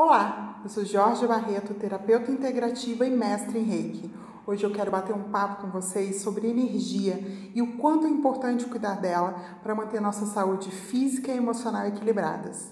Olá, eu sou Jorge Barreto, terapeuta integrativa e mestre em Reiki. Hoje eu quero bater um papo com vocês sobre energia e o quanto é importante cuidar dela para manter nossa saúde física e emocional equilibradas.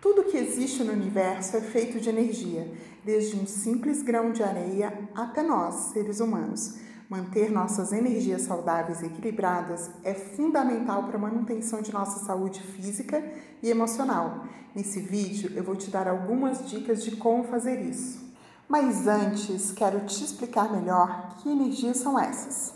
Tudo que existe no universo é feito de energia, desde um simples grão de areia até nós, seres humanos. Manter nossas energias saudáveis e equilibradas é fundamental para a manutenção de nossa saúde física e emocional. Nesse vídeo eu vou te dar algumas dicas de como fazer isso. Mas antes, quero te explicar melhor que energias são essas.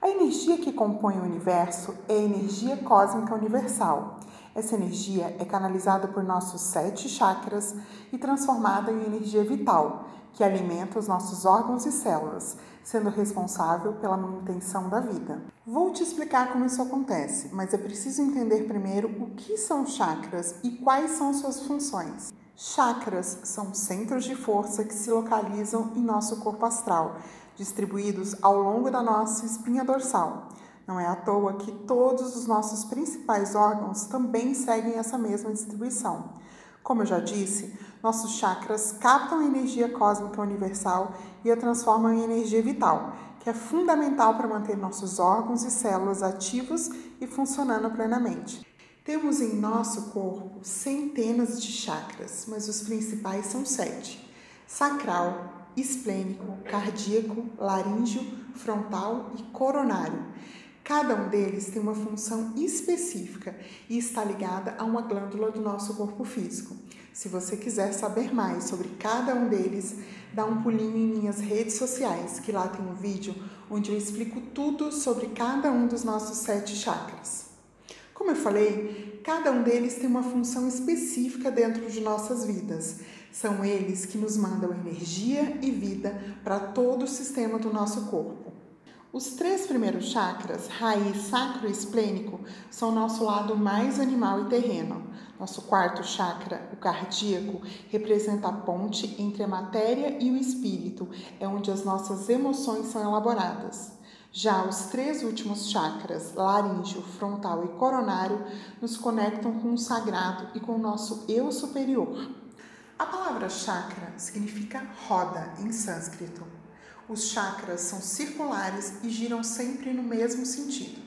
A energia que compõe o universo é a energia cósmica universal. Essa energia é canalizada por nossos sete chakras e transformada em energia vital, que alimenta os nossos órgãos e células, sendo responsável pela manutenção da vida. Vou te explicar como isso acontece, mas é preciso entender primeiro o que são chakras e quais são suas funções. Chakras são centros de força que se localizam em nosso corpo astral, distribuídos ao longo da nossa espinha dorsal. Não é à toa que todos os nossos principais órgãos também seguem essa mesma distribuição. Como eu já disse, nossos chakras captam a energia cósmica universal e a transformam em energia vital, que é fundamental para manter nossos órgãos e células ativos e funcionando plenamente. Temos em nosso corpo centenas de chakras, mas os principais são sete: sacral, esplênico, cardíaco, laríngeo, frontal e coronário. Cada um deles tem uma função específica e está ligada a uma glândula do nosso corpo físico. Se você quiser saber mais sobre cada um deles, dá um pulinho em minhas redes sociais, que lá tem um vídeo onde eu explico tudo sobre cada um dos nossos sete chakras. Como eu falei, cada um deles tem uma função específica dentro de nossas vidas. São eles que nos mandam energia e vida para todo o sistema do nosso corpo. Os três primeiros chakras, raiz, sacro e esplênico, são nosso lado mais animal e terreno. Nosso quarto chakra, o cardíaco, representa a ponte entre a matéria e o espírito, é onde as nossas emoções são elaboradas. Já os três últimos chakras, laríngeo, frontal e coronário, nos conectam com o sagrado e com o nosso eu superior. A palavra chakra significa roda em sânscrito. Os chakras são circulares e giram sempre no mesmo sentido.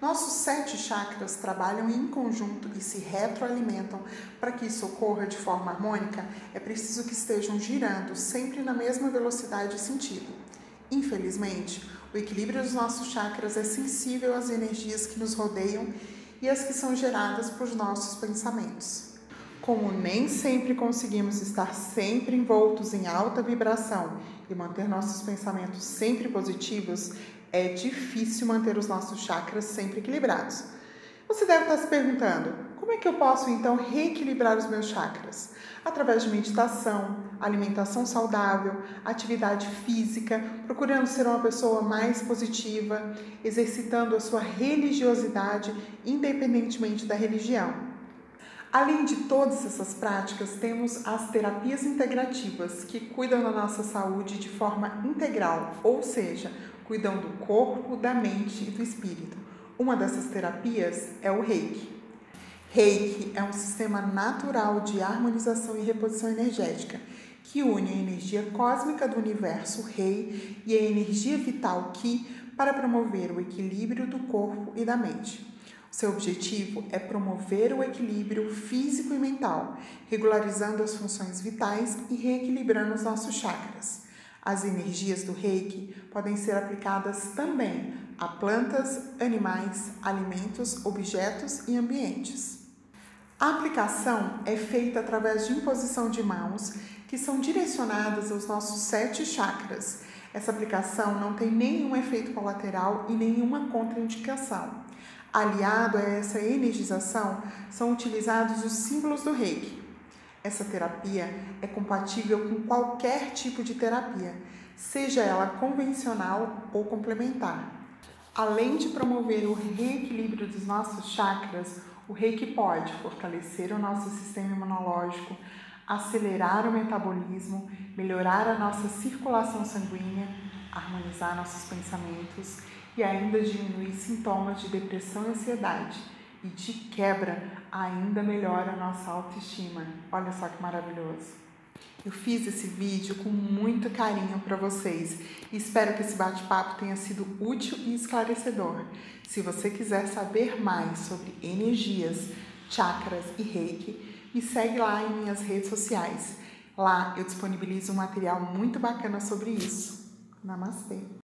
Nossos sete chakras trabalham em conjunto e se retroalimentam. Para que isso ocorra de forma harmônica, é preciso que estejam girando sempre na mesma velocidade e sentido. Infelizmente, o equilíbrio dos nossos chakras é sensível às energias que nos rodeiam e às que são geradas por nossos pensamentos. Como nem sempre conseguimos estar sempre envoltos em alta vibração e manter nossos pensamentos sempre positivos, é difícil manter os nossos chakras sempre equilibrados. Você deve estar se perguntando: como é que eu posso então reequilibrar os meus chakras? Através de meditação, alimentação saudável, atividade física, procurando ser uma pessoa mais positiva, exercitando a sua religiosidade, independentemente da religião. Além de todas essas práticas, temos as terapias integrativas, que cuidam da nossa saúde de forma integral, ou seja, cuidam do corpo, da mente e do espírito. Uma dessas terapias é o Reiki. Reiki é um sistema natural de harmonização e reposição energética que une a energia cósmica do universo Rei e a energia vital Ki para promover o equilíbrio do corpo e da mente. Seu objetivo é promover o equilíbrio físico e mental, regularizando as funções vitais e reequilibrando os nossos chakras. As energias do reiki podem ser aplicadas também a plantas, animais, alimentos, objetos e ambientes. A aplicação é feita através de imposição de mãos que são direcionadas aos nossos sete chakras. Essa aplicação não tem nenhum efeito colateral e nenhuma contraindicação. Aliado a essa energização, são utilizados os símbolos do reiki. Essa terapia é compatível com qualquer tipo de terapia, seja ela convencional ou complementar. Além de promover o reequilíbrio dos nossos chakras, o reiki pode fortalecer o nosso sistema imunológico, acelerar o metabolismo, melhorar a nossa circulação sanguínea, harmonizar nossos pensamentos e ainda diminui sintomas de depressão e ansiedade. E de quebra, ainda melhora a nossa autoestima. Olha só que maravilhoso. Eu fiz esse vídeo com muito carinho para vocês e espero que esse bate-papo tenha sido útil e esclarecedor. Se você quiser saber mais sobre energias, chakras e reiki, me segue lá em minhas redes sociais. Lá eu disponibilizo um material muito bacana sobre isso. Namastê!